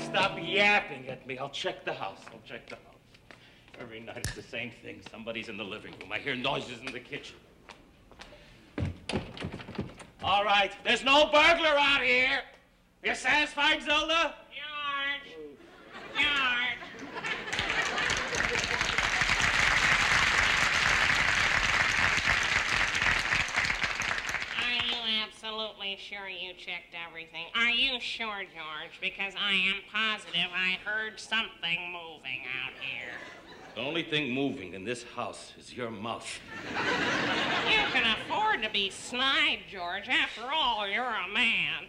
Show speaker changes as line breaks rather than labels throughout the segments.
stop yapping at me. I'll check the house. I'll check the house. Every night it's the same thing. Somebody's in the living room. I hear noises in the kitchen. All right, there's no burglar out here. You satisfied, Zelda?
George! George! Are you absolutely sure you checked everything? Are you sure, George? Because I am positive I heard something moving out here.
The only thing moving in this house is your mouth.
You can afford to be snide, George. After all, you're a man.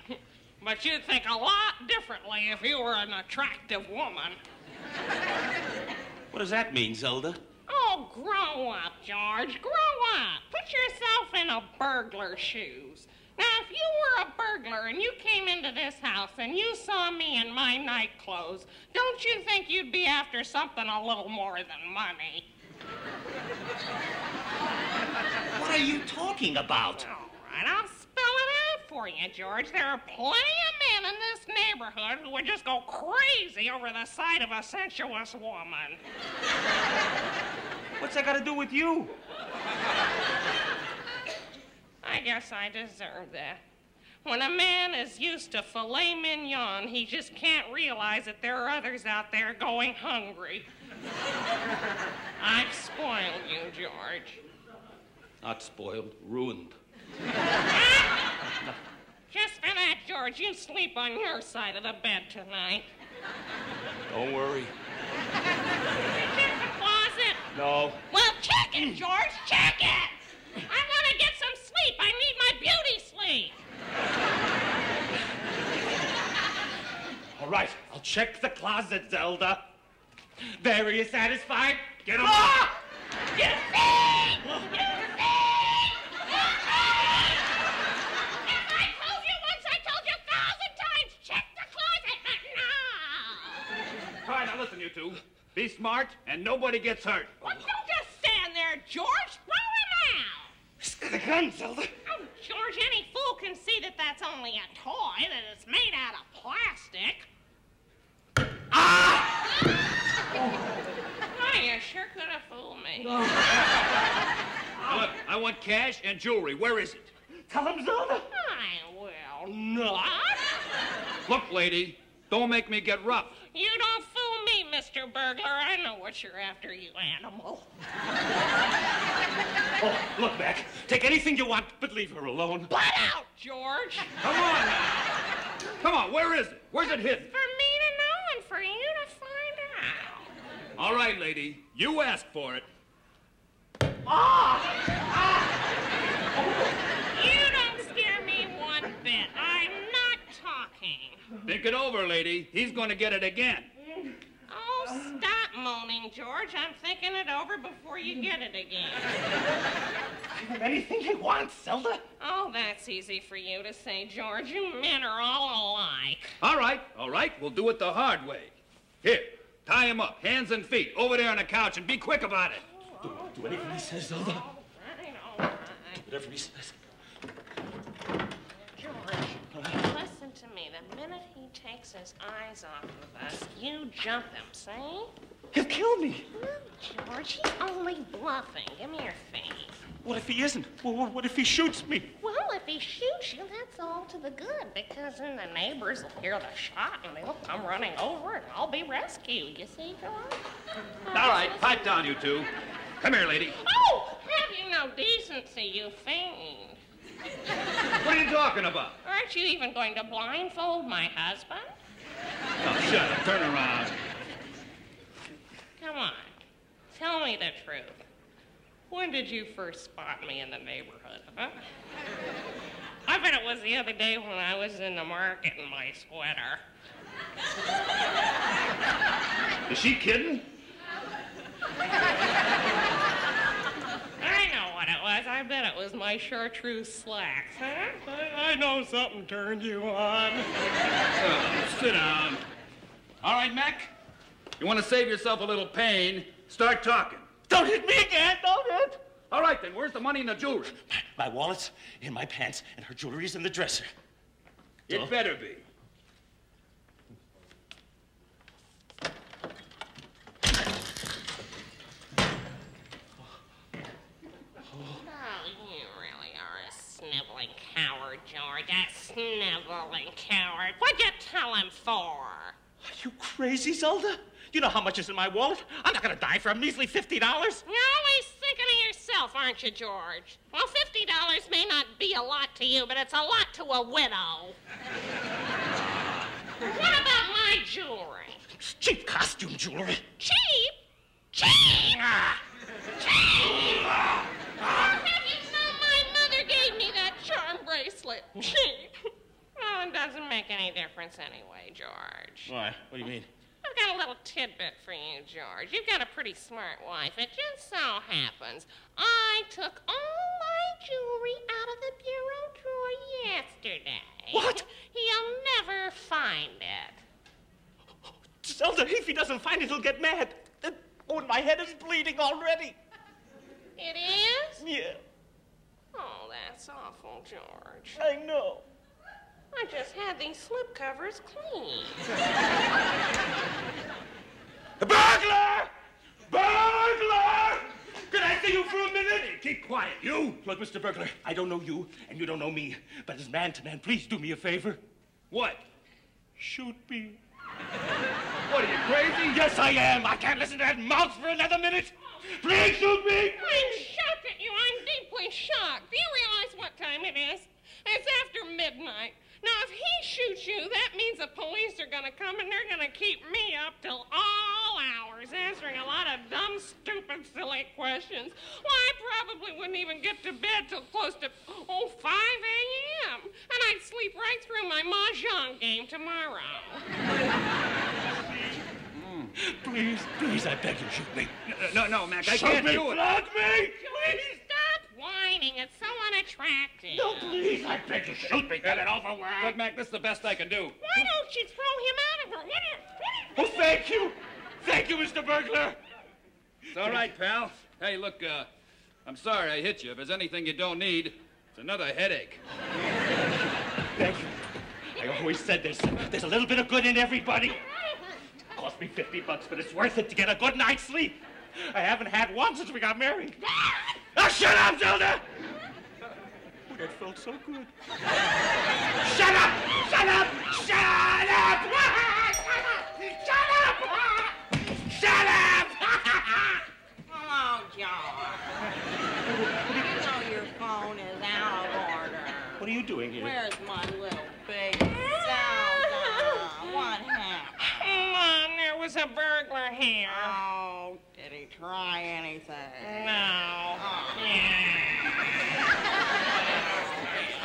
But you'd think a lot differently if you were an attractive woman.
What does that mean, Zelda?
Oh, grow up, George. Grow up. Put yourself in a burglar's shoes. If you were a burglar and you came into this house and you saw me in my night clothes, don't you think you'd be after something a little more than money?
What are you talking about?
All right, I'll spell it out for you, George. There are plenty of men in this neighborhood who would just go crazy over the sight of a sensuous woman.
What's that got to do with you?
I guess I deserve that. When a man is used to filet mignon, he just can't realize that there are others out there going hungry. I've spoiled you, George.
Not spoiled, ruined.
Just for that, George, you sleep on your side of the bed tonight.
Don't worry.
Check the closet.
No.
Well, check it, George. Check it. I want to get some sleep. I need my beauty sleep.
All right, I'll check the closet, Zelda. There, are you satisfied? Get him.
Ah! You thief! You thief! You thief! If I told you once, I told you a thousand times. Check the closet, but no.
All right, now listen, you two. Be smart, and nobody gets hurt.
Well, don't just stand there, George. Throw him out.
He's got a gun, Zelda.
Oh, George, any fool can see that that's only a toy, that it's made out of plastic. Ah! Why, you sure could have fooled me.
Look, I want cash and jewelry. Where is it?
Tell him, Zelda.
I will not.
Look, lady, don't make me get rough.
You don't fool me, Mr. Burglar. I know what you're after, you animal.
Oh, look, Mac. Take anything you want, but leave her alone.
Butt out, George.
Come on now. Come on, where is it? Where's it hidden?
For me to know and for you to find out.
All right, lady, you asked for it. Ah!
You don't scare me one bit. I'm not talking.
Think it over, lady. He's going to get it again.
Stop moaning, George. I'm thinking it over before you get it again.
Give him anything he wants, Zelda.
Oh, that's easy for you to say, George. You men are all alike.
All right, all right, we'll do it the hard way. Here, tie him up, hands and feet, over there on the couch, and be quick about it.
Do, do anything he says, Zelda.
Right, all right.
Whatever he says.
George, listen to me. The minute he takes his eyes off of us, you jump him, see?
He'll kill me.
No, George, he's only bluffing. Give me your face.
What if he isn't? What, what if he shoots me?
Well, if he shoots you, that's all to the good, because then the neighbors will hear the shot and they'll come running over and I'll be rescued. You see, George?
All right, pipe down, you two. Come here, lady.
Oh, have you no decency, you fiend?
What are you talking about?
Aren't you even going to blindfold my husband?
Oh, shut up. Turn around.
Come on, tell me the truth. When did you first spot me in the neighborhood, huh? I bet it was the other day when I was in the market in my sweater.
Is she kidding?
I know what it was. I bet it was my chartreuse slacks, huh? I, I know something turned you on.
Uh, sit down. All right, Mac. You want to save yourself a little pain, start talking.
Don't hit me again, don't hit!
All right, then, where's the money and the jewelry?
My, my wallet's in my pants, and her jewelry's in the dresser.
It
oh.
better be.
Oh, sniveling coward, George. A sniveling coward. What'd you tell him for?
Are you crazy, Zelda? You know how much is in my wallet? I'm not gonna die for a measly $50.
You're always thinking of yourself, aren't you, George? Well, $50 may not be a lot to you, but it's a lot to a widow. what about my jewelry?
It's cheap costume jewelry.
Cheap? Cheap? Ah. Cheap? How have you know my mother gave me that charm bracelet? Cheap? Hmm. Well, oh, it doesn't make any difference anyway, George.
Why? What do you mean?
I've got a little tidbit for you, George. You've got a pretty smart wife. It just so happens I took all my jewelry out of the bureau drawer yesterday.
What?
He'll never find it.
Zelda, if he doesn't find it, he'll get mad. Oh, my head is bleeding already.
It is?
Yeah,
Oh, that's awful, George.
I know.
I just had these slip covers cleaned.
Burglar! Burglar! Can I see you for a minute?
Keep quiet, you!
Look, Mr. Burglar, I don't know you, and you don't know me. But as man to man, please do me a favor.
What?
Shoot me.
What are you, crazy?
Yes, I am. I can't listen to that mouth for another minute. Please shoot me.
I'm shocked at you. I'm deeply shocked. Do you realize what time it is? It's after midnight. Now, if he shoots you, that means the police are going to come and they're going to keep me up till all hours answering a lot of dumb, stupid, silly questions. Why, I probably wouldn't even get to bed till close to, oh, 5 a.m. And I'd sleep right through my Mahjong game tomorrow. Hmm.
Please, please, I beg you, shoot me.
No, no, no Mac, I
shoot
can't
me.
do it.
Blood me.
Please stop whining. It's so unattractive.
No, please, I beg you, shoot me. Get it over with.
Look, Mac, this is the best I can do.
Why don't you throw him out of her? What are,
Oh, thank you. Thank you, Mr. Burglar.
It's all right, pal. Hey, look, uh, I'm sorry I hit you. If there's anything you don't need, it's another headache.
Thank you. I always said there's, there's a little bit of good in everybody. Cost me 50 bucks, but it's worth it to get a good night's sleep. I haven't had one since we got married. Ah, shut up, Zelda! Oh, that felt so good. shut up! Shut up! Shut up! Shut up! Shut up!
Oh, Hello, George. You know your phone is out of order.
What are you doing here?
Where's my little baby Zelda? What happened?
Mom, there was a burglar here.
Oh, did he try anything?
No. Oh.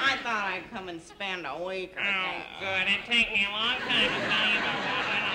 I thought I'd come and spend a week or
Oh, good. It'd take me a long time to tell you about what